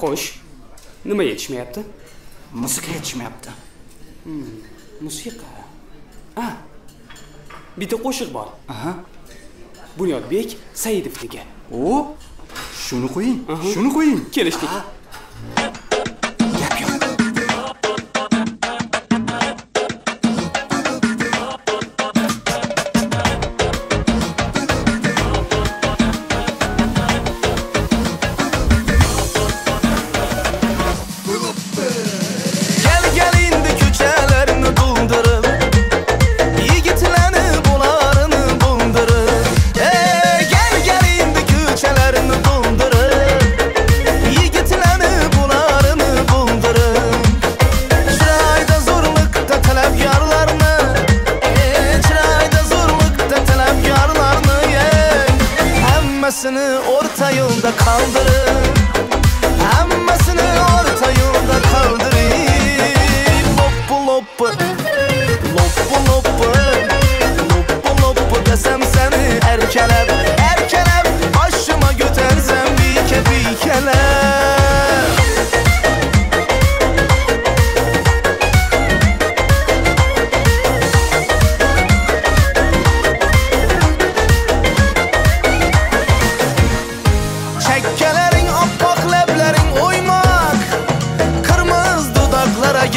xo'sh nima yetishmayapti musiqa yetishmayapti musiqa a bitta qo'shiq bor aha bunyodbek saidovniki o shuni qo'ying shuni qo'ying kelishdik Hemmesini orta yolda kaldırın. Hammasini orta yo'lda qoldirib loppu loppu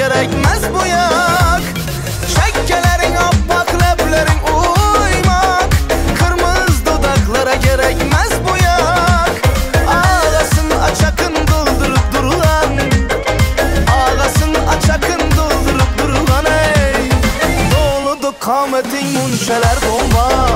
gerekmez bu yak. Çekkelerin oppak leblerin oymak Kırmızı dudaklara gerekmez bu yak. Ağlasın açakın doldurup durulan. Ağlasın açakın doldurup durulan ey. Doludu kametin munçeler bombak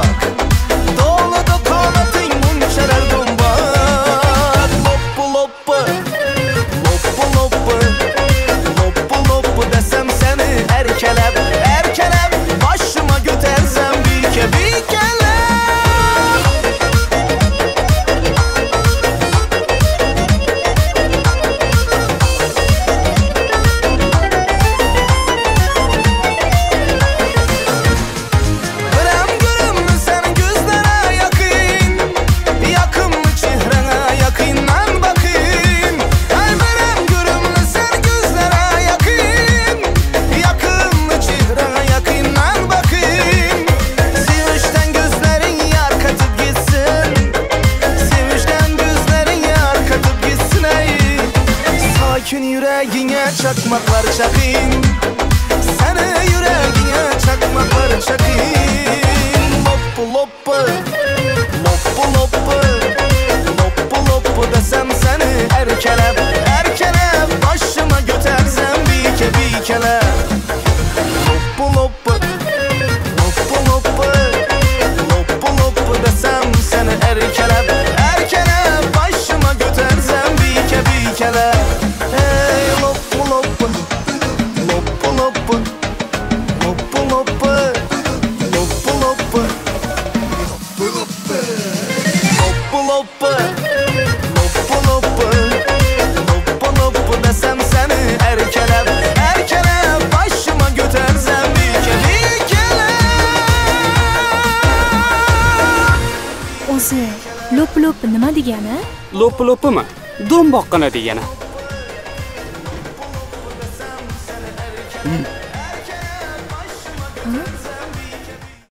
yüreğine çakmaklar çakın seni yüreğine çakmaklar çakayım Loppu loppu Loppu loppu Loppu loppu desem seni erkelep Erkelep başıma götersem bike bikelep Loppu loppa Loppa loppa Loppa loppa desem seni erkelem Erkelem başıma götürsem bir kere kelem O'zi loppa loppa nima degani? Loppa loppa mi? Do'mboqqina degani Hmm.